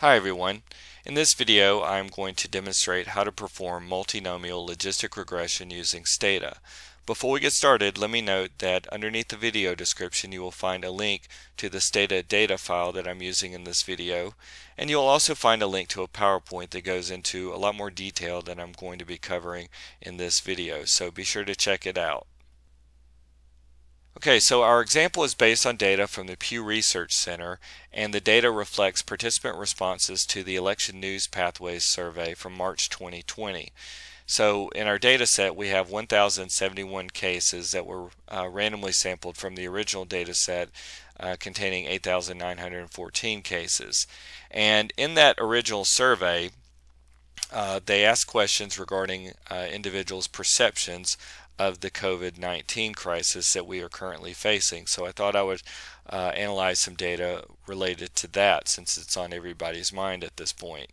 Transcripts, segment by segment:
Hi everyone. In this video I'm going to demonstrate how to perform multinomial logistic regression using Stata. Before we get started let me note that underneath the video description you will find a link to the Stata data file that I'm using in this video and you'll also find a link to a PowerPoint that goes into a lot more detail than I'm going to be covering in this video so be sure to check it out. Okay, so our example is based on data from the Pew Research Center, and the data reflects participant responses to the Election News Pathways Survey from March 2020. So in our data set, we have 1,071 cases that were uh, randomly sampled from the original data set uh, containing 8,914 cases. And in that original survey, uh, they asked questions regarding uh, individuals' perceptions of the COVID-19 crisis that we are currently facing. So I thought I would uh, analyze some data related to that since it's on everybody's mind at this point.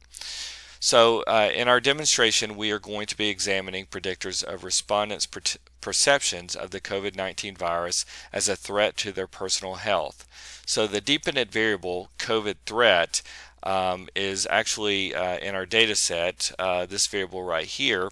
So uh, in our demonstration we are going to be examining predictors of respondents' per perceptions of the COVID-19 virus as a threat to their personal health. So the dependent variable COVID threat um, is actually uh, in our data set, uh, this variable right here,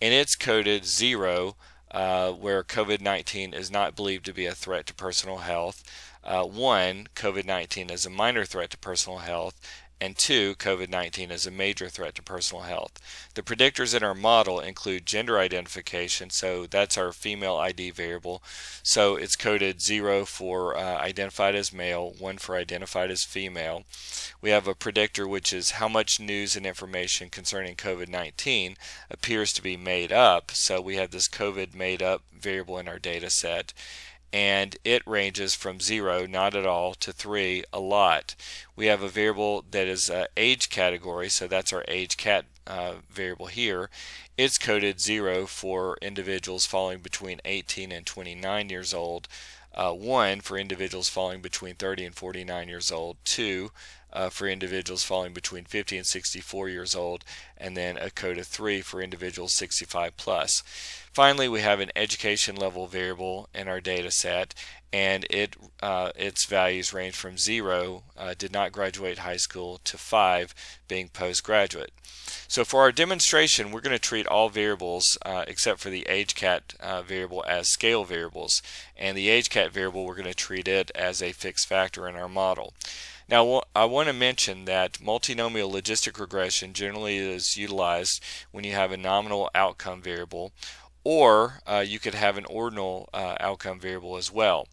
and it's coded 0 uh, where COVID 19 is not believed to be a threat to personal health. Uh, one, COVID 19 is a minor threat to personal health, and two, COVID-19 is a major threat to personal health. The predictors in our model include gender identification, so that's our female ID variable. So it's coded 0 for uh, identified as male, 1 for identified as female. We have a predictor which is how much news and information concerning COVID-19 appears to be made up, so we have this COVID made up variable in our data set and it ranges from 0, not at all, to 3, a lot. We have a variable that is uh, age category, so that's our age cat uh, variable here. It's coded 0 for individuals falling between 18 and 29 years old, uh, 1 for individuals falling between 30 and 49 years old, 2 uh, for individuals falling between 50 and 64 years old, and then a code of 3 for individuals 65 plus. Finally, we have an education level variable in our data set, and it uh, its values range from 0, uh, did not graduate high school, to 5, being postgraduate. So for our demonstration, we're going to treat all variables uh, except for the AgeCat uh, variable as scale variables, and the AgeCat variable, we're going to treat it as a fixed factor in our model. Now, I want to mention that multinomial logistic regression generally is utilized when you have a nominal outcome variable, or uh, you could have an ordinal uh, outcome variable as well.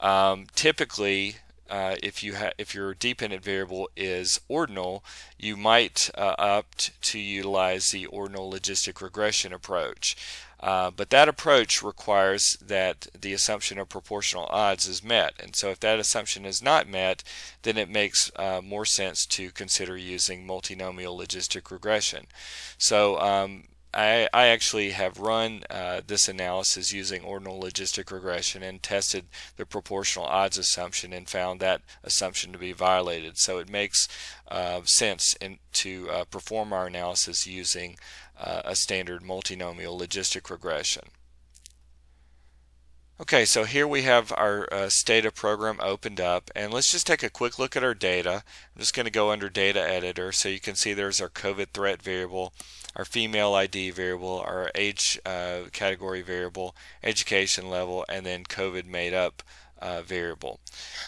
Um, typically, uh, if you if your dependent variable is ordinal, you might uh, opt to utilize the ordinal logistic regression approach. Uh, but that approach requires that the assumption of proportional odds is met. And so if that assumption is not met, then it makes uh, more sense to consider using multinomial logistic regression. So um, I, I, actually have run uh, this analysis using ordinal logistic regression and tested the proportional odds assumption and found that assumption to be violated. So it makes uh, sense in, to uh, perform our analysis using uh, a standard multinomial logistic regression. Okay, so here we have our uh, Stata program opened up, and let's just take a quick look at our data. I'm just going to go under Data Editor, so you can see there's our COVID threat variable, our female ID variable, our age uh, category variable, education level, and then COVID made up uh, variable.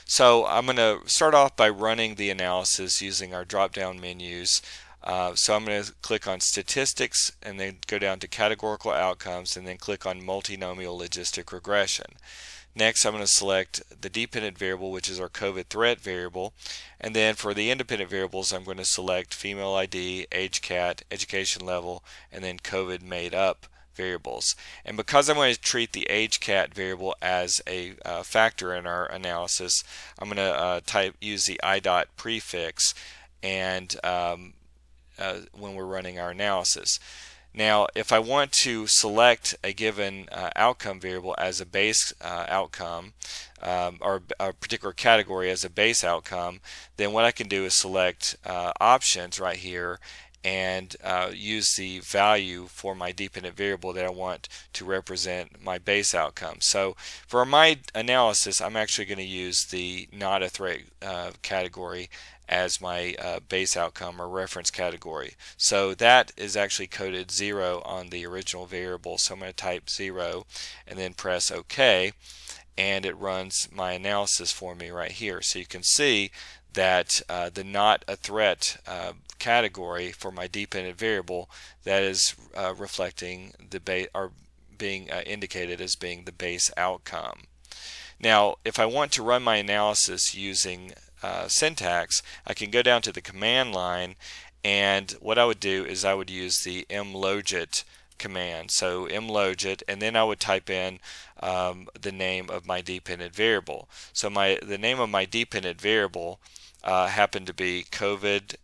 So I'm going to start off by running the analysis using our drop-down menus. Uh, so I'm going to click on statistics and then go down to categorical outcomes and then click on multinomial logistic regression. Next I'm going to select the dependent variable which is our COVID threat variable and then for the independent variables I'm going to select female ID, age cat, education level and then COVID made up variables. And because I'm going to treat the age cat variable as a uh, factor in our analysis, I'm going to uh, type use the idot prefix and um, uh, when we're running our analysis. Now, if I want to select a given uh, outcome variable as a base uh, outcome, um, or a particular category as a base outcome, then what I can do is select uh, options right here and uh, use the value for my dependent variable that I want to represent my base outcome. So for my analysis, I'm actually going to use the not a threat uh, category as my uh, base outcome or reference category. So that is actually coded 0 on the original variable. So I'm going to type 0 and then press OK and it runs my analysis for me right here. So you can see that uh, the not a threat uh, category for my dependent variable that is uh, reflecting the base being uh, indicated as being the base outcome. Now if I want to run my analysis using uh, syntax I can go down to the command line and what I would do is I would use the mlogit command. So mlogit, and then I would type in um, the name of my dependent variable. So my the name of my dependent variable uh, happened to be COVID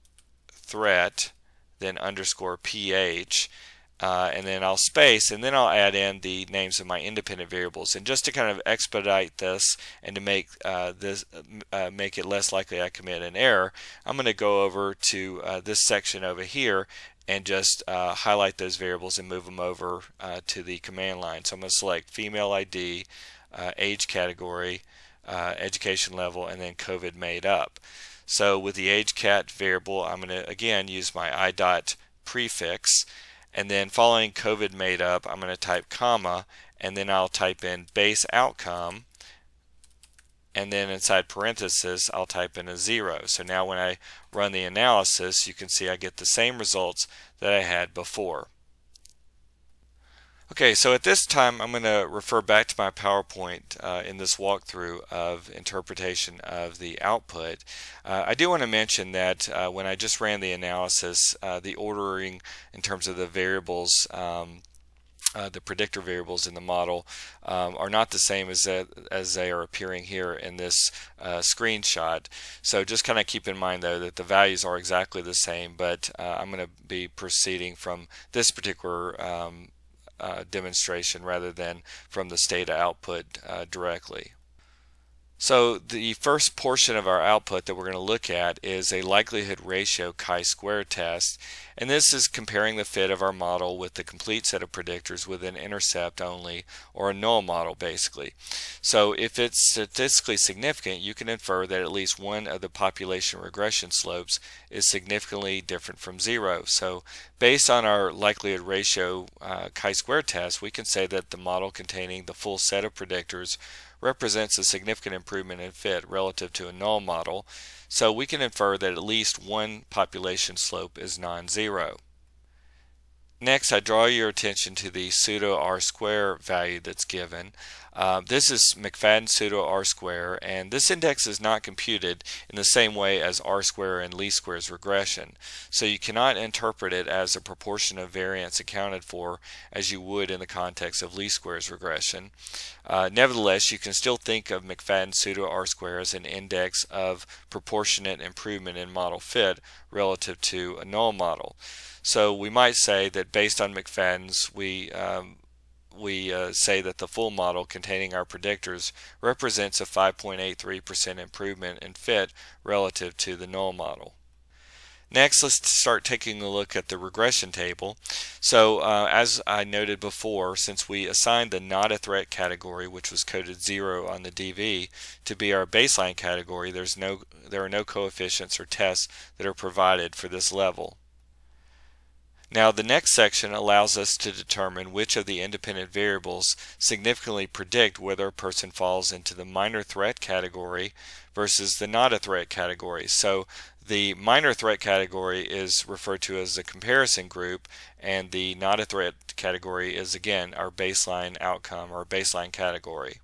threat, then underscore ph, uh, and then I'll space, and then I'll add in the names of my independent variables. And just to kind of expedite this and to make uh, this uh, make it less likely I commit an error, I'm going to go over to uh, this section over here and just uh, highlight those variables and move them over uh, to the command line. So I'm going to select female ID, age category, education level, and then COVID made up. So with the age cat variable, I'm going to again use my idot prefix, and then following COVID made up, I'm going to type comma, and then I'll type in base outcome, and then inside parenthesis I'll type in a zero. So now when I run the analysis you can see I get the same results that I had before. Okay, so at this time I'm going to refer back to my PowerPoint uh, in this walkthrough of interpretation of the output. Uh, I do want to mention that uh, when I just ran the analysis, uh, the ordering in terms of the variables um, uh, the predictor variables in the model um, are not the same as that, as they are appearing here in this uh, screenshot. So just kind of keep in mind though that the values are exactly the same, but uh, I'm going to be proceeding from this particular um, demonstration rather than from the Stata output uh, directly. So the first portion of our output that we're going to look at is a likelihood ratio chi-square test and this is comparing the fit of our model with the complete set of predictors with an intercept only or a null model basically. So if it's statistically significant you can infer that at least one of the population regression slopes is significantly different from zero. So based on our likelihood ratio uh, chi-square test we can say that the model containing the full set of predictors represents a significant improvement in fit relative to a null model, so we can infer that at least one population slope is non-zero. Next, I draw your attention to the pseudo r-square value that's given. Uh, this is McFadden pseudo r-square, and this index is not computed in the same way as r-square and least squares regression. So you cannot interpret it as a proportion of variance accounted for as you would in the context of least squares regression. Uh, nevertheless, you can still think of McFadden pseudo r-square as an index of proportionate improvement in model fit relative to a null model. So we might say that based on McFadden's, we um, we uh, say that the full model containing our predictors represents a 5.83% improvement in fit relative to the null model. Next, let's start taking a look at the regression table. So, uh, as I noted before, since we assigned the not a threat category, which was coded 0 on the DV, to be our baseline category, there's no, there are no coefficients or tests that are provided for this level. Now the next section allows us to determine which of the independent variables significantly predict whether a person falls into the minor threat category versus the not a threat category. So the minor threat category is referred to as the comparison group and the not a threat category is again our baseline outcome or baseline category.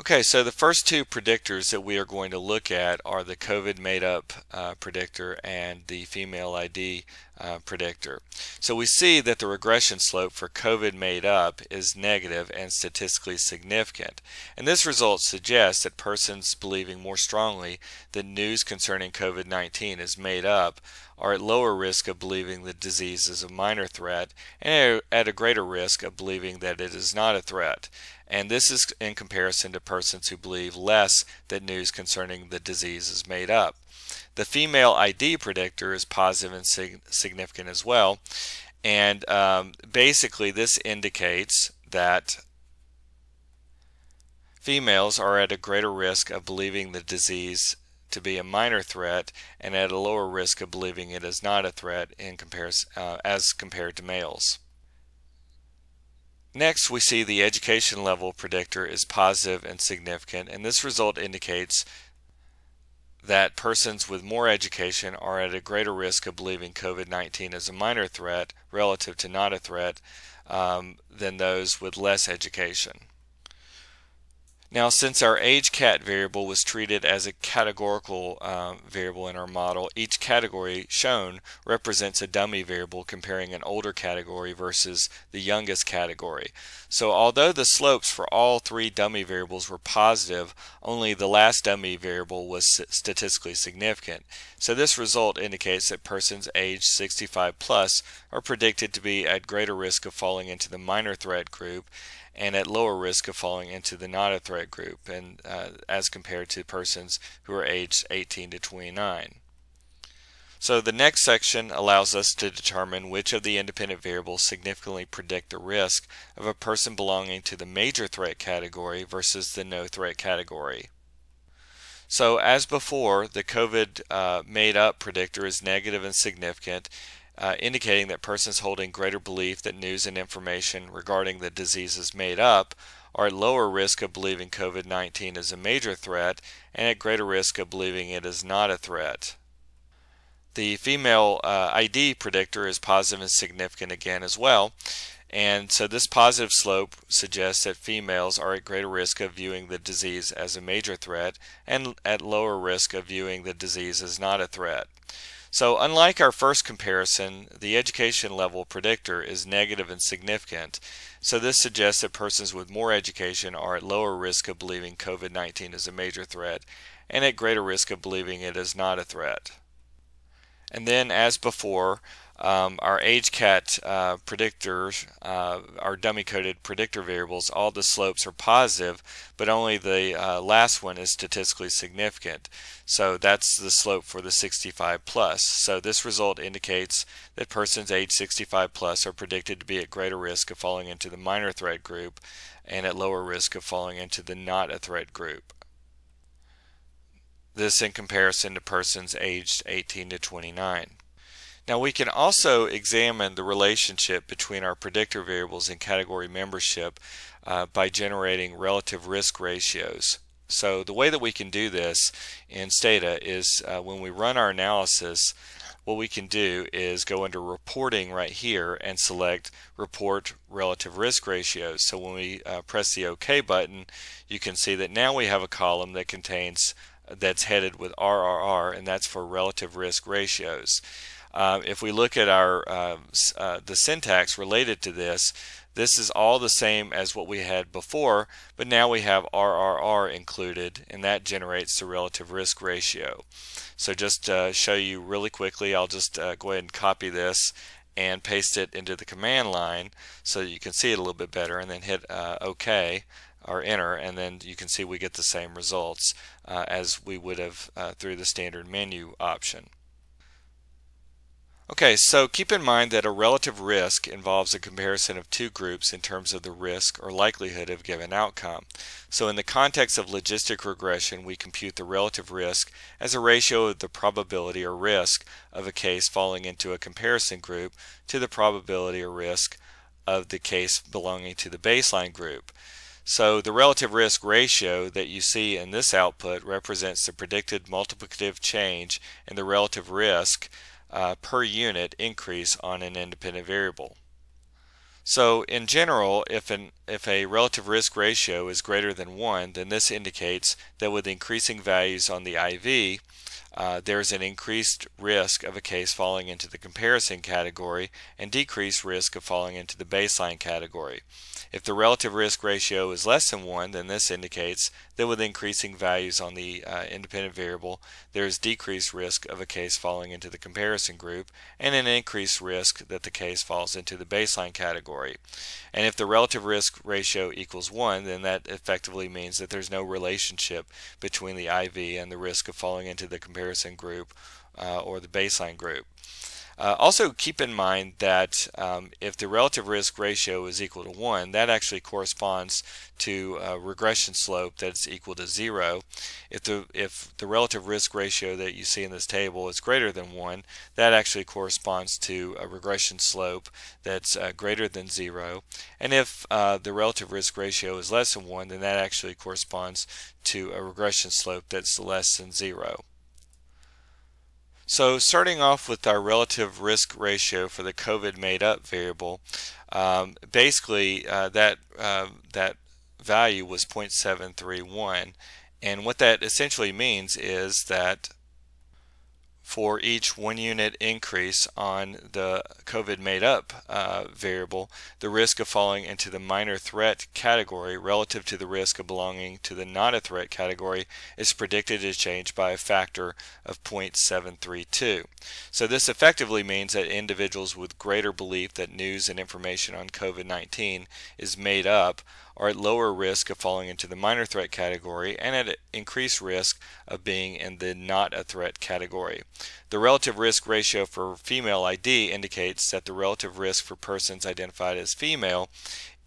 Okay, so the first two predictors that we are going to look at are the COVID made up uh, predictor and the female ID uh, predictor. So we see that the regression slope for COVID made up is negative and statistically significant. And this result suggests that persons believing more strongly that news concerning COVID-19 is made up are at lower risk of believing the disease is a minor threat and at a greater risk of believing that it is not a threat and this is in comparison to persons who believe less that news concerning the disease is made up. The female ID predictor is positive and sig significant as well. And um, basically, this indicates that females are at a greater risk of believing the disease to be a minor threat and at a lower risk of believing it is not a threat in comparison, uh, as compared to males. Next, we see the education level predictor is positive and significant, and this result indicates that persons with more education are at a greater risk of believing COVID-19 is a minor threat relative to not a threat um, than those with less education. Now, since our age cat variable was treated as a categorical uh, variable in our model, each category shown represents a dummy variable comparing an older category versus the youngest category. So although the slopes for all three dummy variables were positive, only the last dummy variable was statistically significant. So this result indicates that persons aged 65 plus are predicted to be at greater risk of falling into the minor threat group and at lower risk of falling into the not a threat group and uh, as compared to persons who are aged 18 to 29. So the next section allows us to determine which of the independent variables significantly predict the risk of a person belonging to the major threat category versus the no threat category. So as before, the COVID uh, made up predictor is negative and significant uh, indicating that persons holding greater belief that news and information regarding the disease is made up are at lower risk of believing COVID 19 is a major threat and at greater risk of believing it is not a threat. The female uh, ID predictor is positive and significant again as well. And so this positive slope suggests that females are at greater risk of viewing the disease as a major threat and at lower risk of viewing the disease as not a threat. So unlike our first comparison, the education level predictor is negative and significant. So this suggests that persons with more education are at lower risk of believing COVID-19 is a major threat and at greater risk of believing it is not a threat. And then as before, um, our age cat uh, predictors, uh, our dummy coded predictor variables, all the slopes are positive, but only the uh, last one is statistically significant. So that's the slope for the 65 plus. So this result indicates that persons age 65 plus are predicted to be at greater risk of falling into the minor threat group and at lower risk of falling into the not a threat group. This in comparison to persons aged 18 to 29. Now we can also examine the relationship between our predictor variables and category membership uh, by generating relative risk ratios. So the way that we can do this in Stata is uh, when we run our analysis, what we can do is go under reporting right here and select report relative risk ratios. So when we uh, press the OK button, you can see that now we have a column that contains that's headed with RRR and that's for relative risk ratios. Uh, if we look at our uh, uh, the syntax related to this, this is all the same as what we had before, but now we have RRR included, and that generates the relative risk ratio. So just to uh, show you really quickly, I'll just uh, go ahead and copy this and paste it into the command line so you can see it a little bit better, and then hit OK or enter and then you can see we get the same results as we would have through the standard menu option. Okay, so keep in mind that a relative risk involves a comparison of two groups in terms of the risk or likelihood of a given outcome. So in the context of logistic regression, we compute the relative risk as a ratio of the probability or risk of a case falling into a comparison group to the probability or risk of the case belonging to the baseline group. So the relative risk ratio that you see in this output represents the predicted multiplicative change in the relative risk uh, per unit increase on an independent variable. So in general, if, an, if a relative risk ratio is greater than 1, then this indicates that with increasing values on the IV, uh, there's an increased risk of a case falling into the comparison category and decreased risk of falling into the baseline category. If the relative risk ratio is less than 1, then this indicates that with increasing values on the uh, independent variable, there is decreased risk of a case falling into the comparison group and an increased risk that the case falls into the baseline category. And if the relative risk ratio equals 1, then that effectively means that there's no relationship between the IV and the risk of falling into the comparison comparison group uh, or the baseline group. Uh, also keep in mind that um, if the relative risk ratio is equal to 1, that actually corresponds to a regression slope that's equal to 0. If the, if the relative risk ratio that you see in this table is greater than 1, that actually corresponds to a regression slope that's uh, greater than 0. And if uh, the relative risk ratio is less than 1, then that actually corresponds to a regression slope that's less than 0. So starting off with our relative risk ratio for the COVID made up variable, um, basically uh, that, uh, that value was 0.731 and what that essentially means is that for each one unit increase on the COVID made up uh, variable, the risk of falling into the minor threat category relative to the risk of belonging to the not a threat category is predicted to change by a factor of 0.732. So this effectively means that individuals with greater belief that news and information on COVID-19 is made up are at lower risk of falling into the minor threat category and at increased risk of being in the not a threat category. The relative risk ratio for female ID indicates that the relative risk for persons identified as female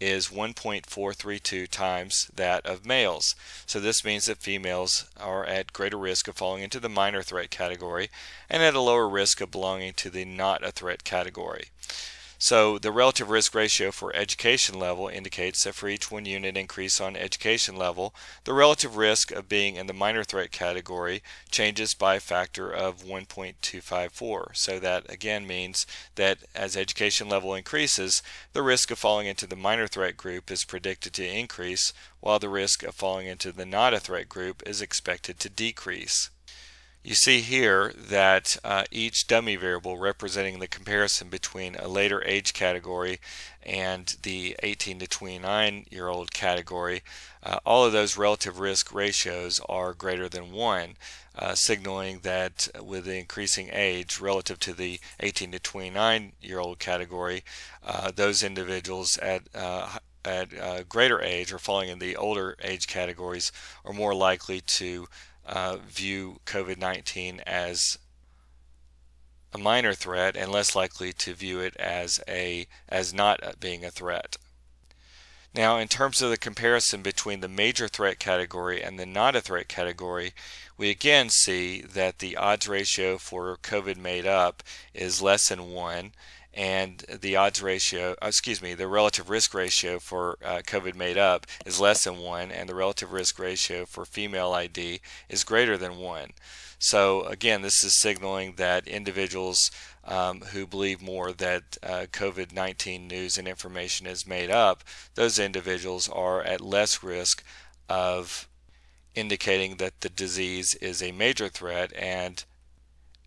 is 1.432 times that of males. So this means that females are at greater risk of falling into the minor threat category and at a lower risk of belonging to the not a threat category. So the relative risk ratio for education level indicates that for each one unit increase on education level, the relative risk of being in the minor threat category changes by a factor of 1.254. So that again means that as education level increases, the risk of falling into the minor threat group is predicted to increase, while the risk of falling into the not a threat group is expected to decrease. You see here that uh, each dummy variable representing the comparison between a later age category and the 18 to 29 year old category, uh, all of those relative risk ratios are greater than 1, uh, signaling that with the increasing age relative to the 18 to 29 year old category, uh, those individuals at uh, at uh, greater age or falling in the older age categories are more likely to uh, view COVID-19 as a minor threat and less likely to view it as a as not being a threat. Now, in terms of the comparison between the major threat category and the not a threat category, we again see that the odds ratio for COVID made up is less than 1 and the odds ratio, uh, excuse me, the relative risk ratio for uh, COVID made up is less than 1 and the relative risk ratio for female ID is greater than 1. So again, this is signaling that individuals um, who believe more that uh, COVID-19 news and information is made up, those individuals are at less risk of indicating that the disease is a major threat and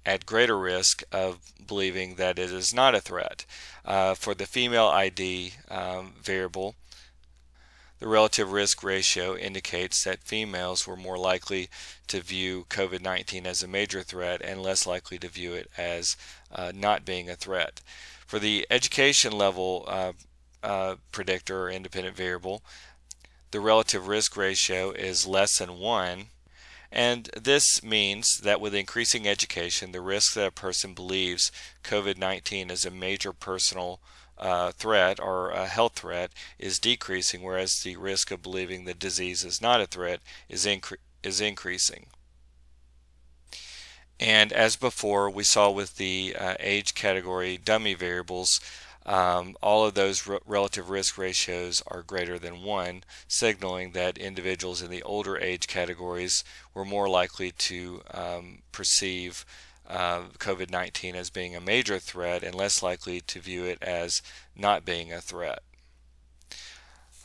at greater risk of believing that it is not a threat. Uh, for the female ID um, variable, the relative risk ratio indicates that females were more likely to view COVID-19 as a major threat and less likely to view it as uh, not being a threat. For the education level uh, uh, predictor or independent variable, the relative risk ratio is less than 1 and this means that with increasing education, the risk that a person believes COVID-19 is a major personal uh, threat or a health threat is decreasing, whereas the risk of believing the disease is not a threat is, incre is increasing. And as before, we saw with the uh, age category dummy variables, um, all of those relative risk ratios are greater than 1, signaling that individuals in the older age categories were more likely to um, perceive uh, COVID-19 as being a major threat and less likely to view it as not being a threat.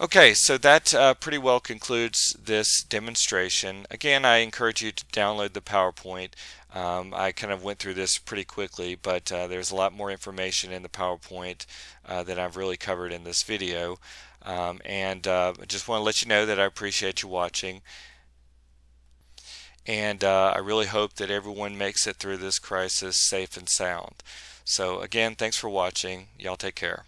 Okay, so that uh, pretty well concludes this demonstration. Again, I encourage you to download the PowerPoint. Um, I kind of went through this pretty quickly, but uh, there's a lot more information in the PowerPoint uh, that I've really covered in this video. Um, and uh, I just want to let you know that I appreciate you watching. And uh, I really hope that everyone makes it through this crisis safe and sound. So again, thanks for watching. Y'all take care.